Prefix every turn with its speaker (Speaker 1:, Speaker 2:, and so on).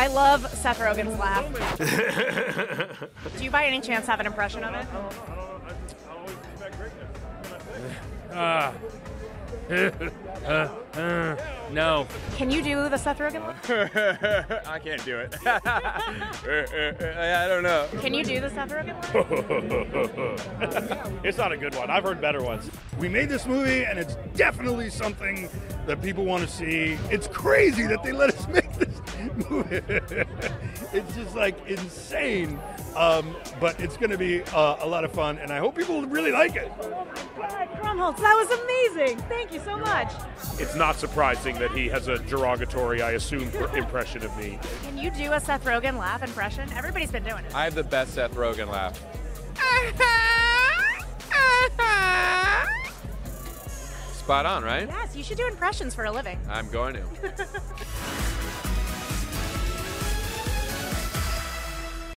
Speaker 1: I love Seth Rogen's laugh. Do you by any chance have an impression of it?
Speaker 2: Uh, uh, uh, no.
Speaker 1: Can you do the Seth Rogen laugh?
Speaker 3: I can't do it. I don't know.
Speaker 1: Can you do the Seth Rogen laugh?
Speaker 4: it's not a good one. I've heard better ones. We made this movie, and it's definitely something that people want to see. It's crazy that they let us make this movie. it's just like insane. Um, but it's going to be uh, a lot of fun, and I hope people really like it.
Speaker 1: Krumholtz, that was amazing. Thank you so much.
Speaker 5: It's not surprising that he has a derogatory, I assume, impression of me.
Speaker 1: Can you do a Seth Rogen laugh impression? Everybody's been doing it.
Speaker 3: I have the best Seth Rogen laugh. Spot on, right?
Speaker 1: Yes, you should do impressions for a living.
Speaker 3: I'm going to.